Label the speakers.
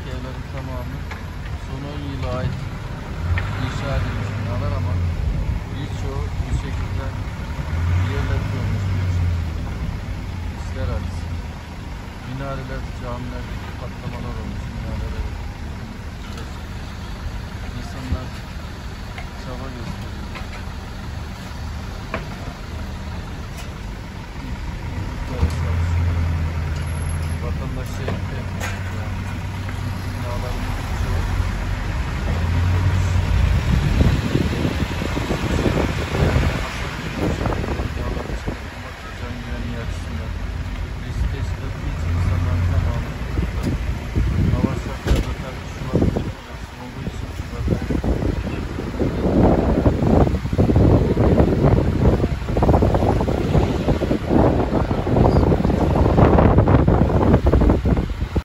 Speaker 1: Etrafındaki evlerin tamamı son 10 yıla ait inşa edilmiş binalar ama birçoğu bu şekilde yerler kurulmuş birçok ister acısı. Minareler, camilerdeki patlamalar olmuş, minareler